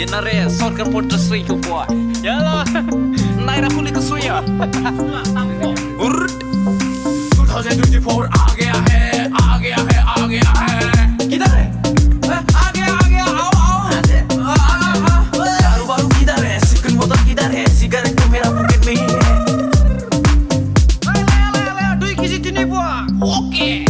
Ya nare, sorga putra sui ku boy. Yalah, naira puli ku sui 2024 आ गया है, आ गया है, आ गया है. किधर तो मेरा पॉकेट Okay.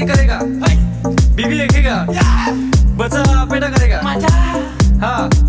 शादी करेगा? बीबी देखेगा बच्चा बेटा करेगा? हाँ.